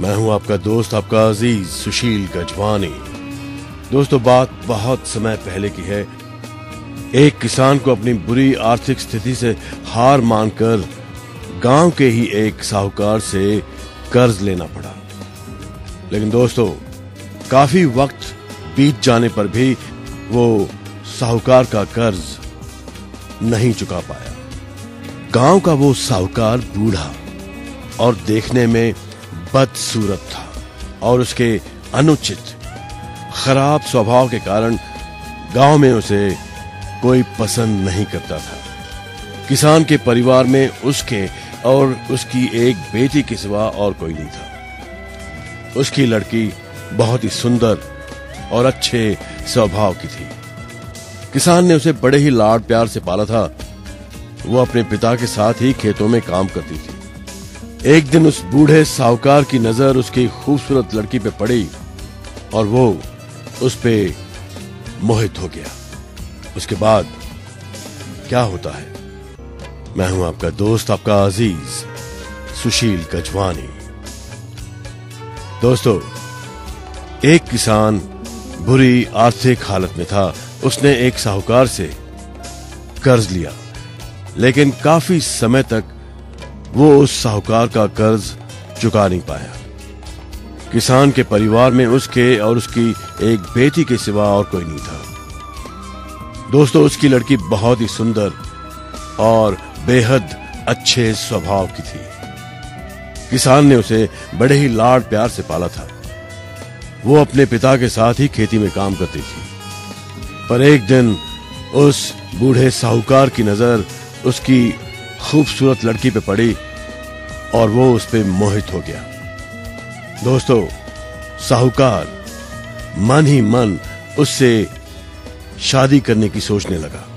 मैं हूँ आपका दोस्त, आपका अज़ीज़ सुशील गजवानी। दोस्तों, बात बहुत समय पहले की है। एक किसान को अपनी बुरी आर्थिक स्थिति से हार मानकर गाँव के ही एक साहूकार से कर्ज लेना पड़ा। लेकिन दोस्तों, काफ़ी वक्त बीत जाने पर भी वो साहूकार का कर्ज नहीं चुका पाया। गाँव का वो साहूकार बूढ़ा और देखने में बदसूरत था और उसके अनुचित, खराब स्वभाव के कारण गाँव में उसे कोई पसंद नहीं करता था। किसान के परिवार में उसके और उसकी एक बेटी के सिवा और कोई नहीं था। उसकी लड़की बहुत ही सुंदर और अच्छे स्वभाव की थी। किसान ने उसे बड़े ही लाड प्यार से पाला था। वो अपने पिता के साथ ही खेतों में काम करती थी। एक दिन उस बूढ़े साहूकार की नज़र उसकी खूबसूरत लड़की पे पड़ी और वो उस पे मोहित हो गया। उसके बाद क्या होता है? मैं हूँ आपका दोस्त, आपका अज़ीज़, सुशील गजवानी। दोस्तों, एक किसान बुरी आर्थिक हालत में था। उसने एक साहूकार से कर्ज लिया, लेकिन काफ़ी समय तक वो उस साहूकार का कर्ज चुका नहीं पाया। किसान के परिवार में उसके और उसकी एक बेटी के सिवा और कोई नहीं था। दोस्तों, उसकी लड़की बहुत ही सुंदर और बेहद अच्छे स्वभाव की थी। किसान ने उसे बड़े ही लाड प्यार से पाला था। वो अपने पिता के साथ ही खेती में काम करती थी। पर एक दिन उस बूढ़े साहूकार की नज़र उसकी खूबसूरत लड़की पे पड़ी और वो उस पर मोहित हो गया। दोस्तों, साहूकार मन ही मन उससे शादी करने की सोचने लगा।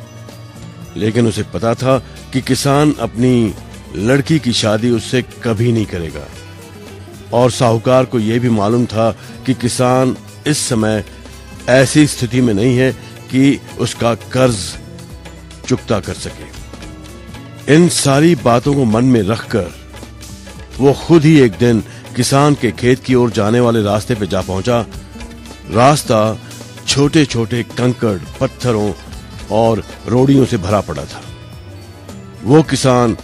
लेकिन उसे पता था कि किसान अपनी लड़की की शादी उससे कभी नहीं करेगा। और साहूकार को यह भी मालूम था कि किसान इस समय ऐसी स्थिति में नहीं है कि उसका कर्ज चुकता कर सके। इन सारी बातों को मन में रखकर वो खुद ही एक दिन किसान के खेत की ओर जाने वाले रास्ते पे जा पहुँचा। रास्ता छोटे छोटे कंकड़, पत्थरों और रोड़ियों से भरा पड़ा था। वो किसान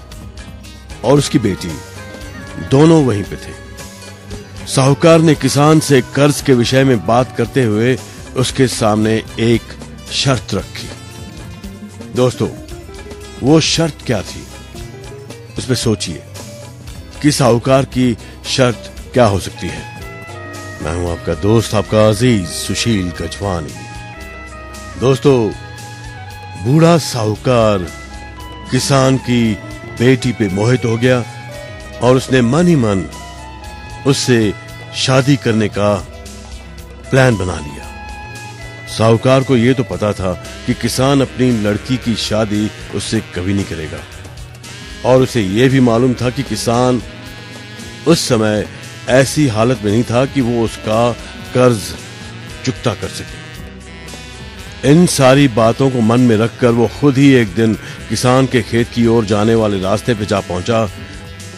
और उसकी बेटी दोनों वहीं पे थे। साहूकार ने किसान से कर्ज के विषय में बात करते हुए उसके सामने एक शर्त रखी। दोस्तों वो शर्त क्या थी? उस पर सोचिए। कि साहूकार की शर्त क्या हो सकती है? मैं हूँ आपका दोस्त, आपका अज़ीज़ सुशील गजवानी। दोस्तों, बूढ़ा साहूकार किसान की बेटी पे मोहित हो गया और उसने मन ही मन उससे शादी करने का प्लान बना लिया। साहूकार को यह तो पता था कि किसान अपनी लड़की की शादी उससे कभी नहीं करेगा। और उसे यह भी मालूम था कि किसान उस समय ऐसी हालत में नहीं था कि वो उसका कर्ज चुकता कर सके। इन सारी बातों को मन में रखकर वो खुद ही एक दिन किसान के खेत की ओर जाने वाले रास्ते पे जा पहुँचा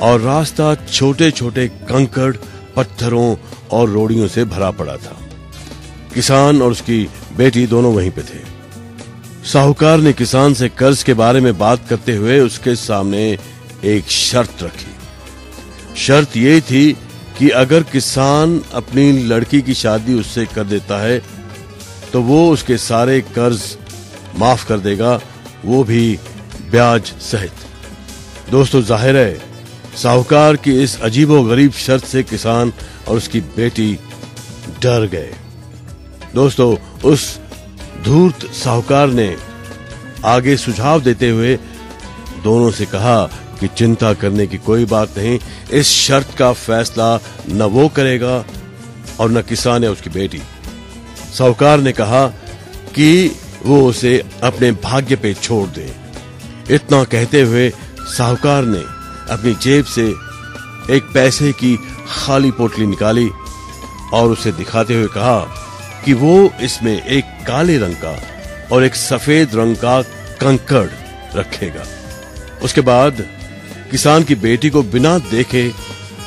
और रास्ता छोटे छोटे कंकड़, पत्थरों और रोड़ियों से भरा पड़ा था। किसान और उसकी बेटी दोनों वहीं पे थे। साहूकार ने किसान से कर्ज के बारे में बात करते हुए उसके सामने एक शर्त रखी। शर्त ये थी कि अगर किसान अपनी लड़की की शादी उससे कर देता है तो वो उसके सारे कर्ज माफ़ कर देगा, वो भी ब्याज सहित। दोस्तों, ज़ाहिर है, साहूकार की इस अजीबो गरीब शर्त से किसान और उसकी बेटी डर गए। दोस्तों, उस धूर्त साहूकार ने आगे सुझाव देते हुए दोनों से कहा कि चिंता करने की कोई बात नहीं, इस शर्त का फैसला न वो करेगा और न किसान या उसकी बेटी। साहूकार ने कहा कि वो उसे अपने भाग्य पे छोड़ दे। इतना कहते हुए साहूकार ने अपनी जेब से एक पैसे की खाली पोटली निकाली और उसे दिखाते हुए कहा कि वो इसमें एक काले रंग का और एक सफ़ेद रंग का कंकड़ रखेगा। उसके बाद किसान की बेटी को बिना देखे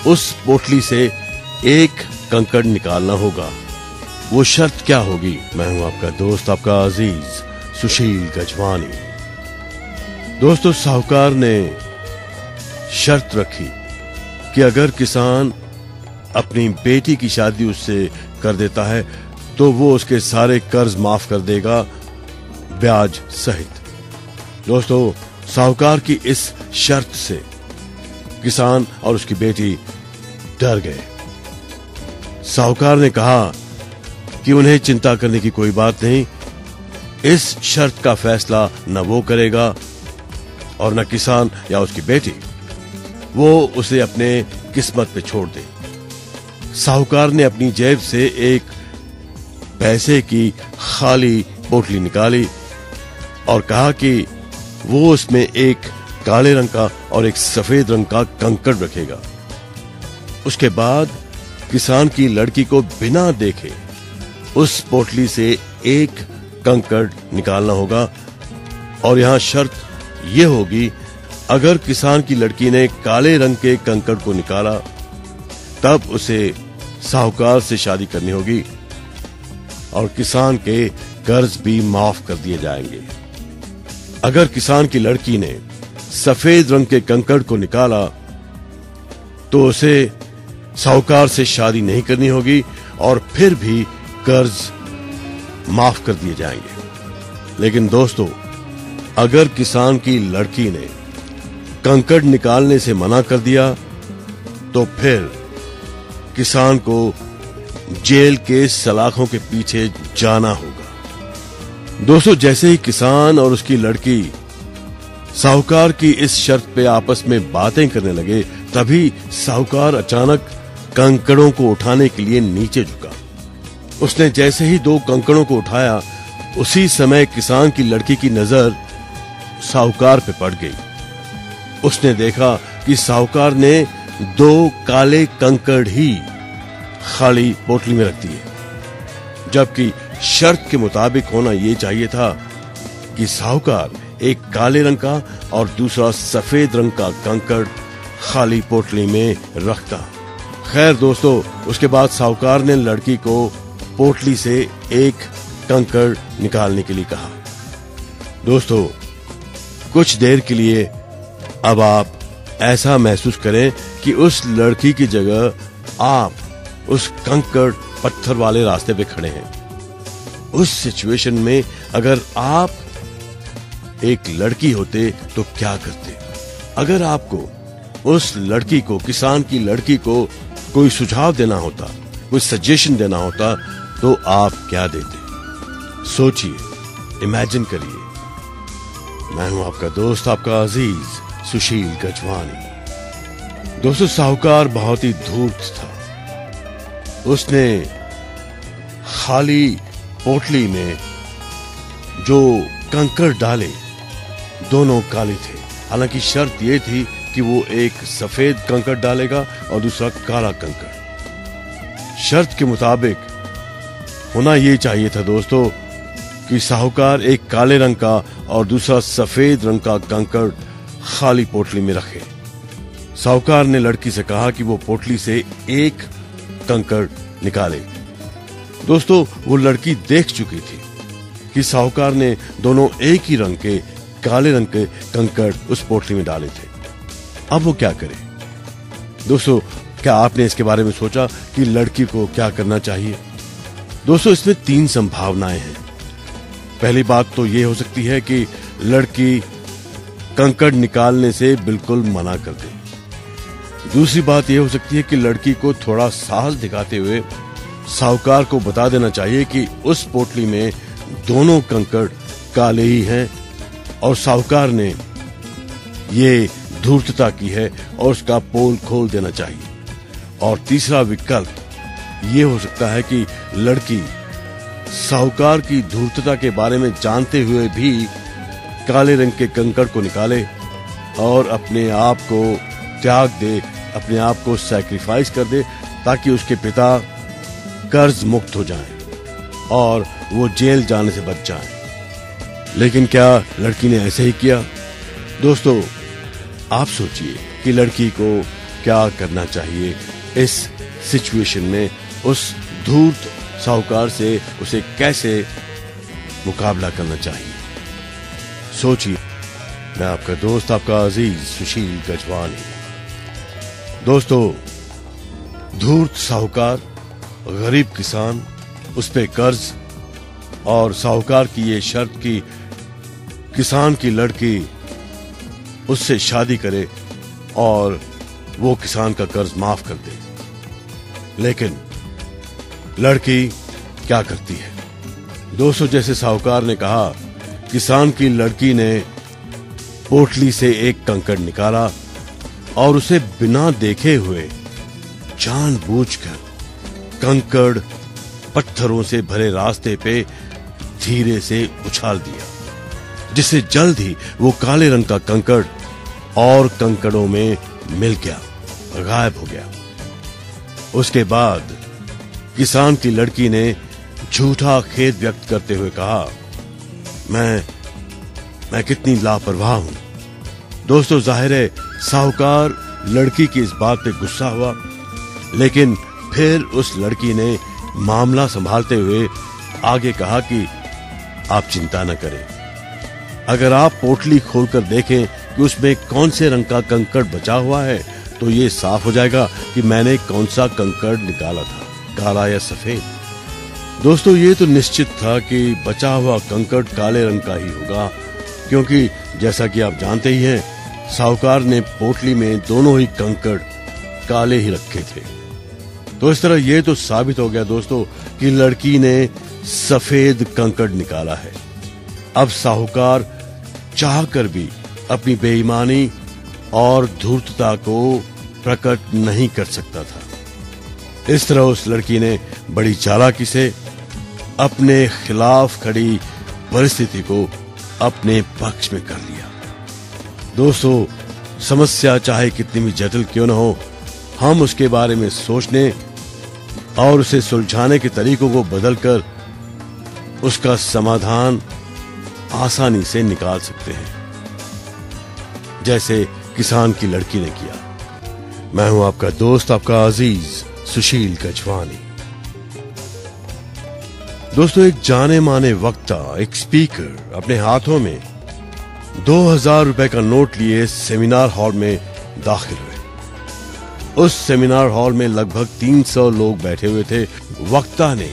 उस पोटली से एक कंकड़ निकालना होगा। वो शर्त क्या होगी? मैं हूँ आपका दोस्त, आपका अज़ीज़ सुशील गजवानी। दोस्तों, साहूकार ने शर्त रखी कि अगर किसान अपनी बेटी की शादी उससे कर देता है तो वो उसके सारे कर्ज माफ़ कर देगा ब्याज सहित। दोस्तों, साहूकार की इस शर्त से किसान और उसकी बेटी डर गए। साहूकार ने कहा कि उन्हें चिंता करने की कोई बात नहीं, इस शर्त का फैसला न वो करेगा और न किसान या उसकी बेटी, वो उसे अपने किस्मत पे छोड़ दे। साहूकार ने अपनी जेब से एक पैसे की खाली पोटली निकाली और कहा कि वो उसमें एक काले रंग का और एक सफ़ेद रंग का कंकड़ रखेगा। उसके बाद किसान की लड़की को बिना देखे उस पोटली से एक कंकड़ निकालना होगा और यहाँ शर्त यह होगी, अगर किसान की लड़की ने काले रंग के कंकड़ को निकाला, तब उसे साहूकार से शादी करनी होगी। और किसान के कर्ज भी माफ़ कर दिए जाएँगे। अगर किसान की लड़की ने सफ़ेद रंग के कंकड़ को निकाला तो उसे साहूकार से शादी नहीं करनी होगी और फिर भी कर्ज माफ़ कर दिए जाएँगे। लेकिन दोस्तों, अगर किसान की लड़की ने कंकड़ निकालने से मना कर दिया तो फिर किसान को जेल के सलाखों के पीछे जाना होगा। दोस्तों, जैसे ही किसान और उसकी लड़की साहूकार की इस शर्त पे आपस में बातें करने लगे, तभी साहूकार अचानक कंकड़ों को उठाने के लिए नीचे झुका। उसने जैसे ही दो कंकड़ों को उठाया, उसी समय किसान की लड़की की नज़र साहूकार पे पड़ गई। उसने देखा कि साहूकार ने दो काले कंकड़ ही खाली पोटली में रख दिए जबकि शर्त के मुताबिक होना यह चाहिए था कि साहूकार एक काले रंग का और दूसरा सफ़ेद रंग का कंकड़ खाली पोटली में रखता। खैर दोस्तों, उसके बाद साहूकार ने लड़की को पोटली से एक कंकड़ निकालने के लिए कहा। दोस्तों, कुछ देर के लिए अब आप ऐसा महसूस करें कि उस लड़की की जगह आप उस कंकड़ पत्थर वाले रास्ते पे खड़े हैं। उस सिचुएशन में अगर आप एक लड़की होते तो क्या करते? अगर आपको उस लड़की को, किसान की लड़की को कोई सुझाव देना होता, कोई सजेशन देना होता तो आप क्या देते? सोचिए इमेजिन करिए। मैं हूँ आपका दोस्त, आपका अज़ीज़ सुशील गजवानी। दोस्तों, साहूकार बहुत ही धूर्त था। उसने खाली पोटली में जो कंकड़ डाले, दोनों काले थे। हालाँकि शर्त यह थी कि वो एक सफ़ेद कंकड़ डालेगा और दूसरा काला कंकड़। शर्त के मुताबिक होना यह चाहिए था दोस्तों कि साहूकार एक काले रंग का और दूसरा सफ़ेद रंग का कंकड़ खाली पोटली में रखे। साहूकार ने लड़की से कहा कि वो पोटली से एक कंकड़ निकाले। दोस्तों, वो लड़की देख चुकी थी कि साहूकार ने दोनों एक ही रंग के काले रंग के कंकड़ उस पोटली में डाले थे। अब वो क्या करे? दोस्तों, क्या आपने इसके बारे में सोचा कि लड़की को क्या करना चाहिए? दोस्तों, इसमें तीन संभावनाएँ हैं। पहली बात तो ये हो सकती है कि लड़की कंकड़ निकालने से बिल्कुल मना कर दे। दूसरी बात यह हो सकती है कि लड़की को थोड़ा साहस दिखाते हुए साहूकार को बता देना चाहिए कि उस पोटली में दोनों कंकड़ काले ही हैं और साहूकार ने ये धूर्तता की है और उसका पोल खोल देना चाहिए। और तीसरा विकल्प ये हो सकता है कि लड़की साहूकार की धूर्तता के बारे में जानते हुए भी काले रंग के कंकड़ को निकाले और अपने आप को त्याग दे अपने आप को सैक्रिफाइस कर दे ताकि उसके पिता कर्ज मुक्त हो जाएँ और वो जेल जाने से बच जाएँ। लेकिन क्या लड़की ने ऐसे ही किया? दोस्तों, आप सोचिए कि लड़की को क्या करना चाहिए इस सिचुएशन में, उस धूर्त साहूकार से उसे कैसे मुकाबला करना चाहिए। सोचिए, मैं आपका दोस्त, आपका अज़ीज़ सुशील गजवानी दोस्तों, धूर्त साहूकार, गरीब किसान, उस पे कर्ज और साहूकार की ये शर्त की किसान की लड़की उससे शादी करे और वो किसान का कर्ज माफ़ कर दे। लेकिन लड़की क्या करती है? दोस्तों, जैसे साहूकार ने कहा, किसान की लड़की ने पोटली से एक कंकड़ निकाला और उसे बिना देखे हुए जानबूझकर कंकड़ पत्थरों से भरे रास्ते पे धीरे से उछाल दिया, जिससे जल्द ही वो काले रंग का कंकड़ और कंकड़ों में मिल गया, गायब हो गया। उसके बाद किसान की लड़की ने झूठा खेद व्यक्त करते हुए कहा, मैं मैं कितनी लापरवाह हूँ। दोस्तों, ज़ाहिर है, साहूकार लड़की की इस बात पे गुस्सा हुआ, लेकिन फिर उस लड़की ने मामला संभालते हुए आगे कहा कि आप चिंता न करें। अगर आप पोटली खोलकर देखें कि उसमें कौन से रंग का कंकड़ बचा हुआ है तो ये साफ़ हो जाएगा कि मैंने कौन सा कंकड़ निकाला था, काला या सफ़ेद। दोस्तों, ये तो निश्चित था कि बचा हुआ कंकड़ काले रंग का ही होगा, क्योंकि जैसा कि आप जानते ही हैं साहूकार ने पोटली में दोनों ही कंकड़ काले ही रखे थे। तो इस तरह यह तो साबित हो गया दोस्तों कि लड़की ने सफ़ेद कंकड़ निकाला है। अब साहूकार चाहकर भी अपनी बेईमानी और धूर्तता को प्रकट नहीं कर सकता था। इस तरह उस लड़की ने बड़ी चालाकी से अपने खिलाफ खड़ी परिस्थिति को अपने पक्ष में कर लिया। दोस्तों, समस्या चाहे कितनी भी जटिल क्यों न हो, हम उसके बारे में सोचने और उसे सुलझाने के तरीकों को बदलकर उसका समाधान आसानी से निकाल सकते हैं। जैसे किसान की लड़की ने किया। मैं हूँ आपका दोस्त, आपका अज़ीज़ सुशील गजवानी। दोस्तों, एक जाने माने वक्ता, एक स्पीकर अपने हाथों में दो हज़ार रुपए का नोट लिए सेमिनार हॉल में दाखिल हुए। उस सेमिनार हॉल में लगभग 300 लोग बैठे हुए थे। वक्ता ने,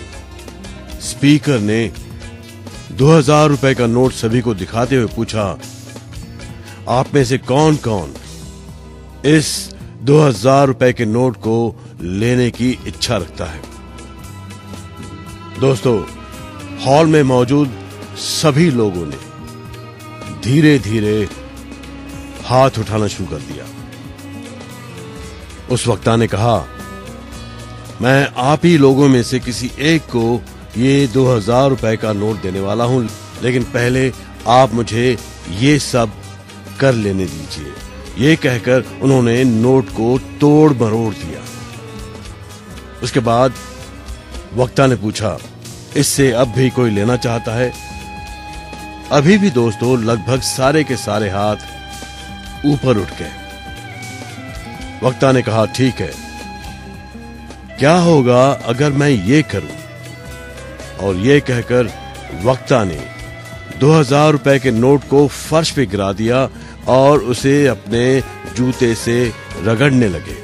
स्पीकर ने दो हज़ार रुपए का नोट सभी को दिखाते हुए पूछा, आप में से कौन कौन इस दो हज़ार रुपए के नोट को लेने की इच्छा रखता है? दोस्तों, हॉल में मौजूद सभी लोगों ने धीरे धीरे हाथ उठाना शुरू कर दिया। उस वक्ता ने कहा, मैं आप ही लोगों में से किसी एक को ये दो हज़ार रुपए का नोट देने वाला हूँ, लेकिन पहले आप मुझे ये सब कर लेने दीजिए। ये कहकर उन्होंने नोट को तोड़ मरोड़ दिया। उसके बाद वक्ता ने पूछा, इससे अब भी कोई लेना चाहता है? अभी भी दोस्तों लगभग सारे के सारे हाथ ऊपर उठ गए। वक्ता ने कहा, ठीक है। क्या होगा अगर मैं ये करूँ? और ये कहकर वक्ता ने दो हज़ार रुपए के नोट को फर्श पे गिरा दिया और उसे अपने जूते से रगड़ने लगे।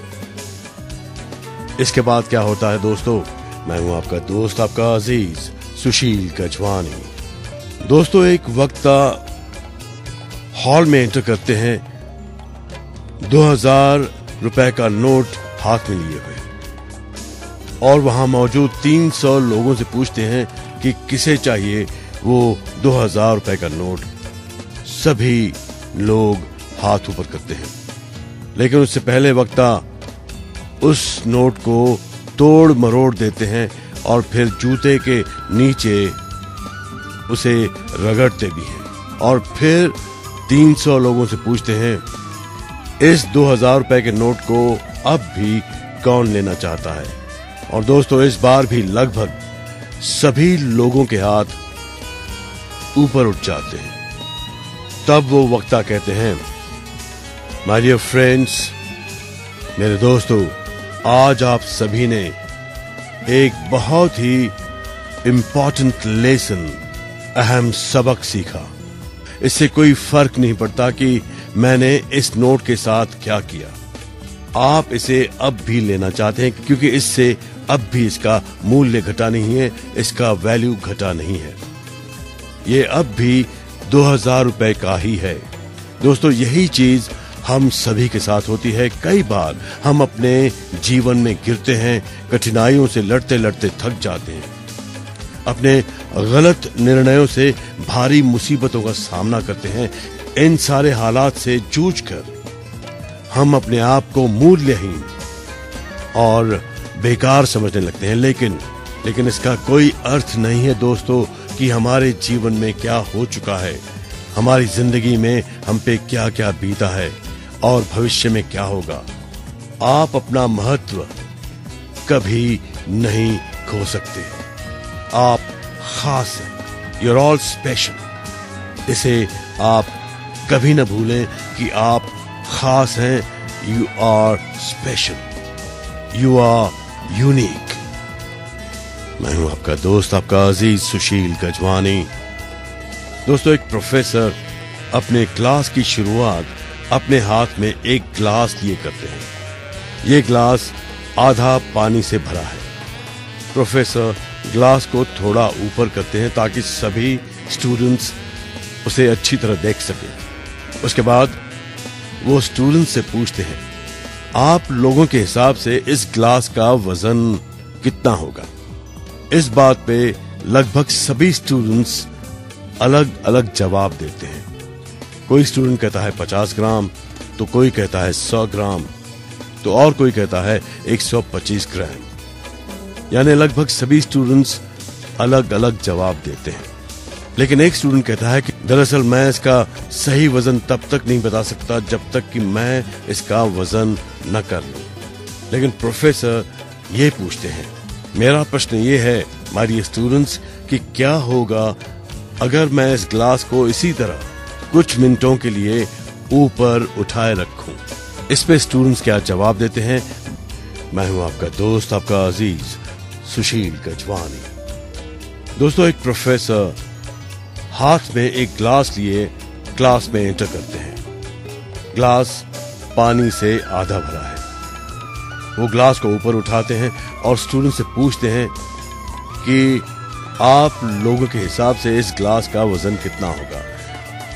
इसके बाद क्या होता है दोस्तों? मैं हूँ आपका दोस्त, आपका अज़ीज़ सुशील गजवानी। दोस्तों, एक वक्ता हॉल में एंटर करते हैं। दो हज़ार रुपए का नोट हाथ में लिए हुए। और वहाँ मौजूद तीन सौ लोगों से पूछते हैं कि किसे चाहिए वो दो हज़ार रुपए का नोट। सभी लोग हाथ ऊपर करते हैं। लेकिन उससे पहले वक्ता उस नोट को तोड़ मरोड़ देते हैं और फिर जूते के नीचे उसे रगड़ते भी हैं। और फिर 300 लोगों से पूछते हैं, इस 2000 रुपए के नोट को अब भी कौन लेना चाहता है? और दोस्तों, इस बार भी लगभग सभी लोगों के हाथ ऊपर उठ जाते हैं। तब वो वक्ता कहते हैं माय डियर फ्रेंड्स मेरे दोस्तों, आज आप सभी ने एक बहुत ही इंपॉर्टेंट लेसन अहम सबक सीखा। इससे कोई फ़र्क नहीं पड़ता कि मैंने इस नोट के साथ क्या किया। आप इसे अब भी लेना चाहते हैं, क्योंकि इससे अब भी इसका मूल्य घटा नहीं है, इसका वैल्यू घटा नहीं है। ये अब भी दो हज़ार रुपए का ही है। दोस्तों, यही चीज़ हम सभी के साथ होती है। कई बार हम अपने जीवन में गिरते हैं, कठिनाइयों से लड़ते लड़ते थक जाते हैं। अपने गलत निर्णयों से भारी मुसीबतों का सामना करते हैं। इन सारे हालात से जूझ कर हम अपने आप को मूल्यहीन और बेकार समझने लगते हैं। लेकिन लेकिन इसका कोई अर्थ नहीं है दोस्तों कि हमारे जीवन में क्या हो चुका है। हमारी ज़िंदगी में हम पे क्या क्या बीता है और भविष्य में क्या होगा। आप अपना महत्व कभी नहीं खो सकते। आप खास हैं। यूर ऑल स्पेशल इसे आप कभी ना भूलें कि आप खास हैं। You are special you are unique मैं हूँ आपका दोस्त, आपका अज़ीज़ सुशील गजवानी। दोस्तों, एक प्रोफेसर अपने क्लास की शुरुआत अपने हाथ में एक ग्लास लिए करते हैं। ये ग्लास आधा पानी से भरा है। प्रोफेसर ग्लास को थोड़ा ऊपर करते हैं ताकि सभी स्टूडेंट्स उसे अच्छी तरह देख सकें। उसके बाद वो स्टूडेंट से पूछते हैं, आप लोगों के हिसाब से इस ग्लास का वज़न कितना होगा? इस बात पे लगभग सभी स्टूडेंट्स अलग अलग जवाब देते हैं। कोई स्टूडेंट कहता है 50 ग्राम तो कोई कहता है 100 ग्राम तो और कोई कहता है 125 ग्राम। यानी लगभग सभी स्टूडेंट्स अलग अलग जवाब देते हैं। लेकिन एक स्टूडेंट कहता है कि, दरअसल मैं इसका सही वज़न तब तक नहीं बता सकता जब तक कि मैं इसका वज़न न कर लूँ। लेकिन प्रोफेसर ये पूछते हैं, मेरा प्रश्न ये है हमारी स्टूडेंट्स कि क्या होगा अगर मैं इस ग्लास को इसी तरह कुछ मिनटों के लिए ऊपर उठाए रखूँ? इस पे स्टूडेंट्स क्या जवाब देते हैं, मैं हूँ आपका दोस्त, आपका अज़ीज़। सुशील गजवानी। दोस्तों, एक प्रोफेसर हाथ में एक ग्लास लिए क्लास में एंटर करते हैं। ग्लास पानी से आधा भरा है। वो ग्लास को ऊपर उठाते हैं और स्टूडेंट से पूछते हैं कि आप लोगों के हिसाब से इस ग्लास का वज़न कितना होगा?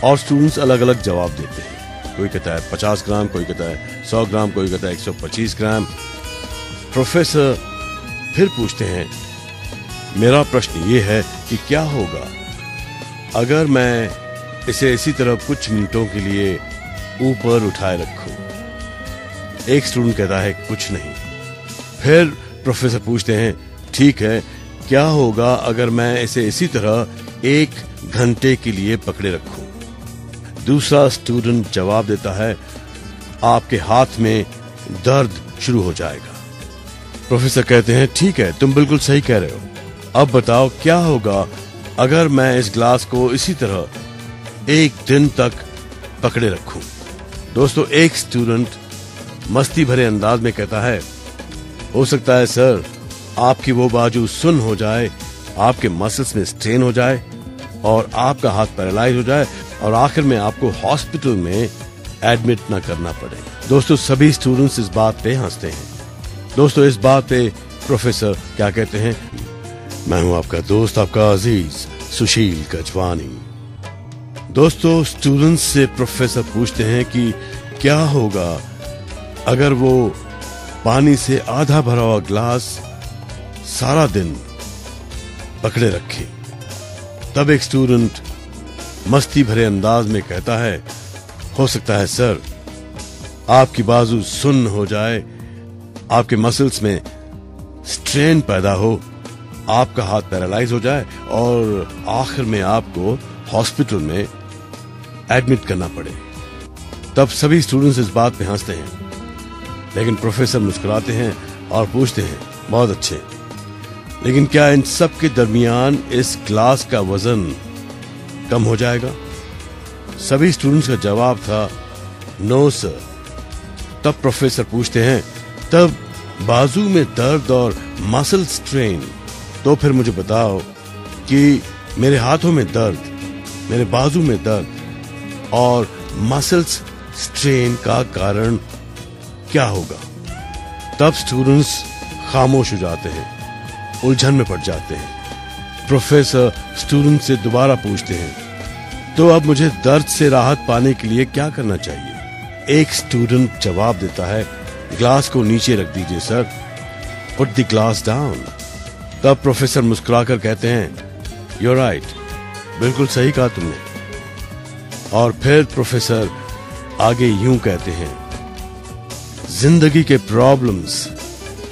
और स्टूडेंट्स अलग अलग जवाब देते हैं। कोई कहता है पचास ग्राम, कोई कहता है सौ ग्राम, कोई कहता है एक सौ पच्चीस ग्राम। प्रोफेसर फिर पूछते हैं, मेरा प्रश्न ये है कि क्या होगा अगर मैं इसे इसी तरह कुछ मिनटों के लिए ऊपर उठाए रखूँ? एक स्टूडेंट कहता है, कुछ नहीं। फिर प्रोफेसर पूछते हैं, ठीक है, क्या होगा अगर मैं इसे इसी तरह एक घंटे के लिए पकड़े रखूँ? दूसरा स्टूडेंट जवाब देता है, आपके हाथ में दर्द शुरू हो जाएगा। प्रोफेसर कहते हैं, ठीक है, तुम बिल्कुल सही कह रहे हो। अब बताओ, क्या होगा अगर मैं इस ग्लास को इसी तरह एक दिन तक पकड़े रखूँ? दोस्तों, एक स्टूडेंट मस्ती भरे अंदाज में कहता है, हो सकता है सर आपकी वो बाजू सुन हो जाए, आपके मसल्स में स्ट्रेन हो जाए और आपका हाथ पैरालाइज हो जाए और आखिर में आपको हॉस्पिटल में एडमिट ना करना पड़े। दोस्तों, सभी स्टूडेंट्स इस बात पे हँसते हैं। दोस्तों, इस बात पे प्रोफेसर क्या कहते हैं? मैं हूँ आपका दोस्त, आपका अज़ीज़ सुशील गजवानी। दोस्तों स्टूडेंट्स से प्रोफेसर पूछते हैं कि क्या होगा अगर वो पानी से आधा भरा हुआ ग्लास सारा दिन पकड़े रखे। तब एक स्टूडेंट मस्ती भरे अंदाज में कहता है, हो सकता है, सर, आपकी बाजू सुन्न हो जाए आपके मसल्स में स्ट्रेन पैदा हो, आपका हाथ पैरालाइज हो जाए और आखिर में आपको हॉस्पिटल में एडमिट करना पड़े। तब सभी स्टूडेंट्स इस बात पे हँसते हैं, लेकिन प्रोफेसर मुस्कुराते हैं और पूछते हैं, बहुत अच्छे। लेकिन क्या इन सब के दरमियान इस ग्लास का वज़न कम हो जाएगा? सभी स्टूडेंट्स का जवाब था नो सर तब प्रोफेसर पूछते हैं तब बाजू में दर्द और मसल स्ट्रेन। तो फिर मुझे बताओ कि मेरे हाथों में दर्द, मेरे बाजू में दर्द और मसल्स स्ट्रेन का कारण क्या होगा? तब स्टूडेंट्स खामोश हो जाते हैं, उलझन में पड़ जाते हैं। प्रोफेसर स्टूडेंट से दोबारा पूछते हैं तो अब मुझे दर्द से राहत पाने के लिए क्या करना चाहिए? एक स्टूडेंट जवाब देता है ग्लास को नीचे रख दीजिए, sir. Put the glass down तब प्रोफेसर मुस्कुराकर कहते हैं यू राइट बिल्कुल सही कहा तुमने। और फिर प्रोफेसर आगे यूँ कहते हैं, ज़िंदगी के प्रॉब्लम्स,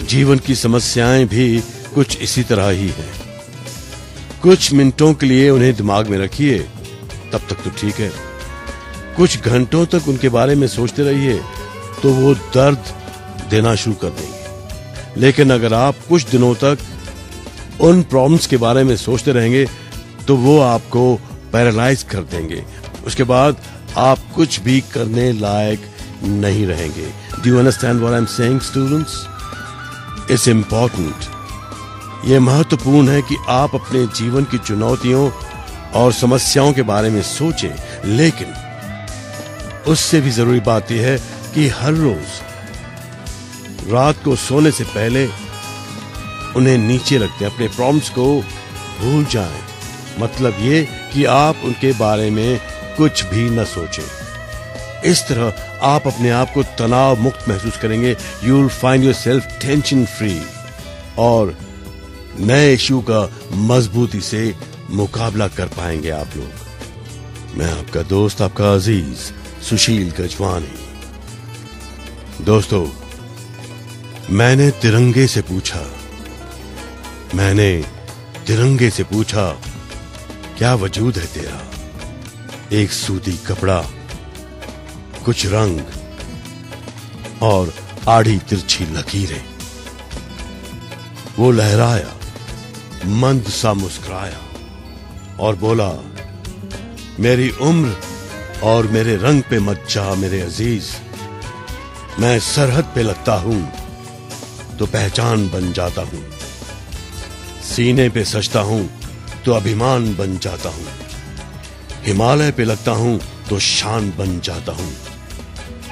जीवन की समस्याएँ भी कुछ इसी तरह ही हैं। कुछ मिनटों के लिए उन्हें दिमाग में रखिए, तब तक तो ठीक है। कुछ घंटों तक उनके बारे में सोचते रहिए तो वो दर्द देना शुरू कर देंगे। लेकिन अगर आप कुछ दिनों तक उन प्रॉब्लम्स के बारे में सोचते रहेंगे तो वो आपको पैरालाइज कर देंगे। उसके बाद आप कुछ भी करने लायक नहीं रहेंगे। Do understand what I am saying students it's important ये महत्वपूर्ण है कि आप अपने जीवन की चुनौतियों और समस्याओं के बारे में सोचें। लेकिन, उससे भी ज़रूरी बात यह है कि हर रोज रात को सोने से पहले उन्हें नीचे रखते हैं। अपने प्रॉम्स को भूल जाएँ। मतलब ये कि आप उनके बारे में कुछ भी न सोचें। इस तरह आप अपने आप को तनाव मुक्त महसूस करेंगे। You will find yourself tension free और नए इशू का मजबूती से मुकाबला कर पाएँगे आप लोग। मैं आपका दोस्त, आपका अज़ीज़ सुशील गजवानी। दोस्तों मैंने तिरंगे से पूछा। मैंने तिरंगे से पूछा, क्या वजूद है तेरा? एक सूती कपड़ा, कुछ रंग और आड़ी तिरछी लकीरें। वो लहराया, मंद सा मुस्कुराया और बोला, मेरी उम्र और मेरे रंग पे मत जा मेरे अज़ीज़। मैं सरहद पे लगता हूँ तो पहचान बन जाता हूँ। सीने पे सजता हूँ तो अभिमान बन जाता हूँ। हिमालय पे लगता हूँ तो शान बन जाता हूँ।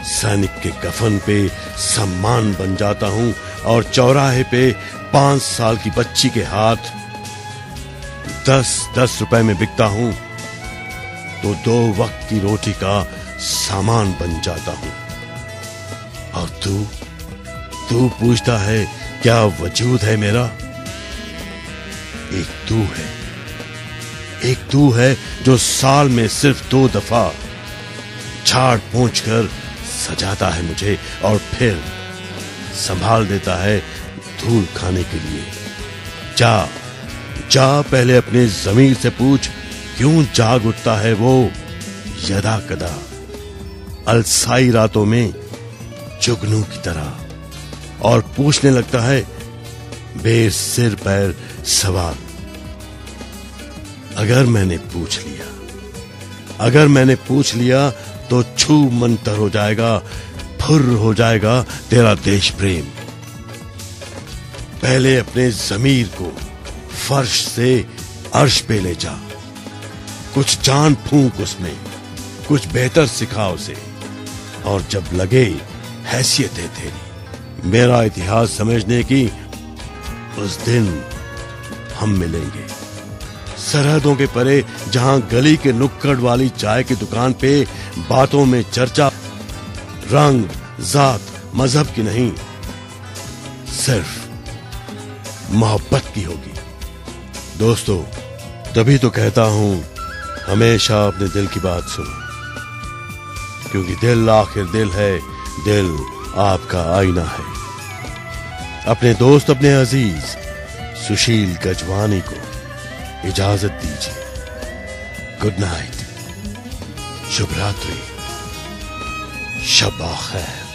सैनिक के कफन पे सम्मान बन जाता हूँ और चौराहे पे पाँच साल की बच्ची के हाथ दस दस रुपए में बिकता हूँ तो दो वक्त की रोटी का सामान बन जाता हूँ। और तू? तू पूछता है, क्या वजूद है मेरा? एक तू है। एक तू है जो साल में सिर्फ़ दो दफ़ा झाड़ पहुँच कर सजाता है मुझे और फिर संभाल देता है धूल खाने के लिए। जा जा पहले अपने जमीर से पूछ, क्यों जाग उठता है वो यदा कदा? अलसाई रातों में जुगनू की तरह। और पूछने लगता है, बेर सिर पैर सवाल अगर मैंने पूछ लिया, अगर मैंने पूछ लिया तो छू मंतर हो जाएगा, फुर हो जाएगा तेरा देश प्रेम। पहले अपने जमीर को फर्श से अर्श पे ले जा। कुछ जान फूंक उसमें, कुछ बेहतर सिखा उसे। और जब लगे हैसियत है तेरी मेरा इतिहास समझने की उस दिन हम मिलेंगे। सरहदों के परे, जहाँ गली के नुक्कड़ वाली चाय की दुकान पे बातों में चर्चा, रंग, जात, मज़हब की नहीं, सिर्फ़ मोहब्बत की होगी। दोस्तों, तभी तो कहता हूँ, हमेशा अपने दिल की बात सुनो, क्योंकि दिल आखिर दिल है, दिल आपका आईना है। अपने दोस्त, अपने अज़ीज़, सुशील गजवानी को इजाज़त दीजिए। गुड नाइट शुभ रात्रि शब खैर